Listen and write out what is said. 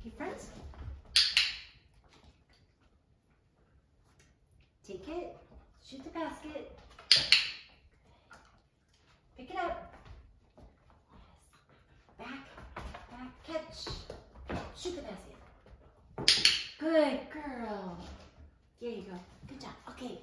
Okay, friends. Take it, shoot the basket. Pick it up. Back, back, catch. Shoot the basket. Good girl. There you go. Good job. Okay,